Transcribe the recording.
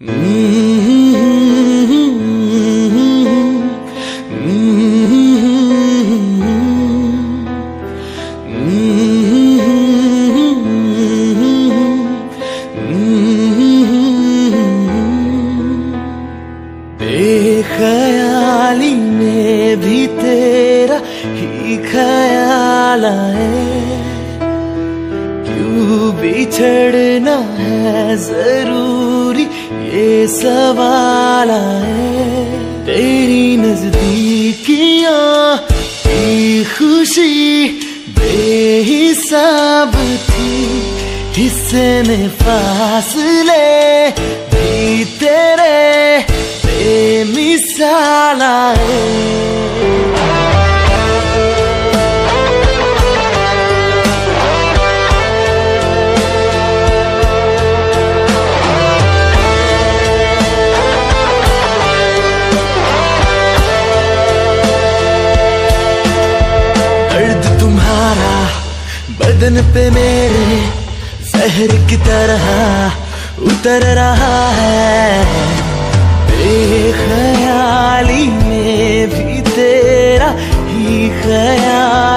बेखयाली में भी तेरा ही ख्याल आए। क्यों बिछड़ना है ज़रूरी? ये सवाल आए तेरी नजदीकियाँ की खुशी बेहिसाब थी। में फासले भी तेरे बेमिसाल आए? बदन पे मेरे जहर की तरह उतर रहा है। बेख्याली में भी तेरा ही ख्याल